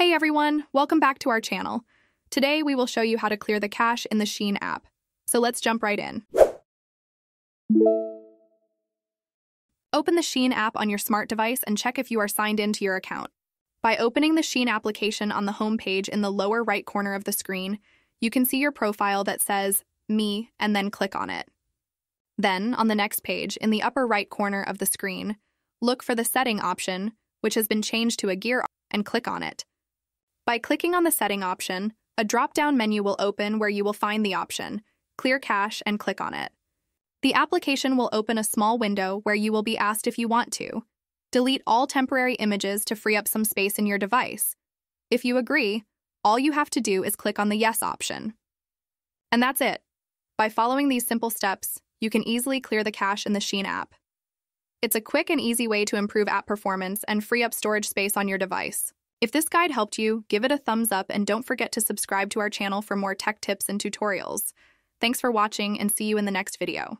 Hey everyone, welcome back to our channel. Today we will show you how to clear the cache in the Shein app. So let's jump right in. Open the Shein app on your smart device and check if you are signed into your account. By opening the Shein application on the home page in the lower right corner of the screen, you can see your profile that says Me and then click on it. Then, on the next page, in the upper right corner of the screen, look for the Setting option, which has been changed to a gear, and click on it. By clicking on the Setting option, a drop down menu will open where you will find the option Clear Cache and click on it. The application will open a small window where you will be asked if you want to delete all temporary images to free up some space in your device. If you agree, all you have to do is click on the Yes option. And that's it. By following these simple steps, you can easily clear the cache in the Shein app. It's a quick and easy way to improve app performance and free up storage space on your device. If this guide helped you, give it a thumbs up and don't forget to subscribe to our channel for more tech tips and tutorials. Thanks for watching and see you in the next video.